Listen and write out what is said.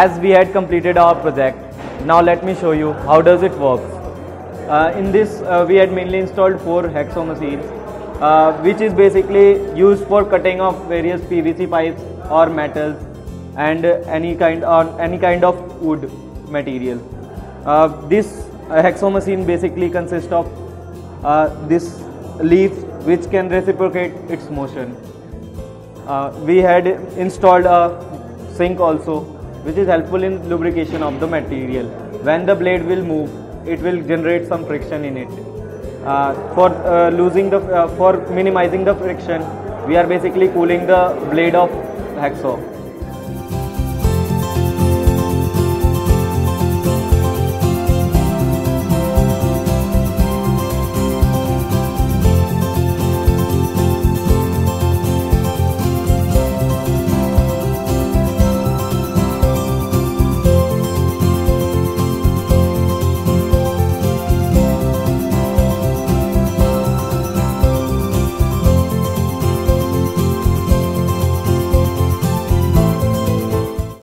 as we had completed our project, now let me show you how does it work. Uh, in this, uh, we had mainly installed four hacksaw machines, uh, which is basically used for cutting of various PVC pipes or metals and any kind on any kind of wood material. Uh, this uh, hacksaw machine basically consists of uh, this leaf which can reciprocate its motion. We had installed a sink also which is helpful in lubrication of the material. When the blade will move, it will generate some friction in it. Uh, for uh, losing the uh, for minimizing the friction, we are basically cooling the blade of hacksaw.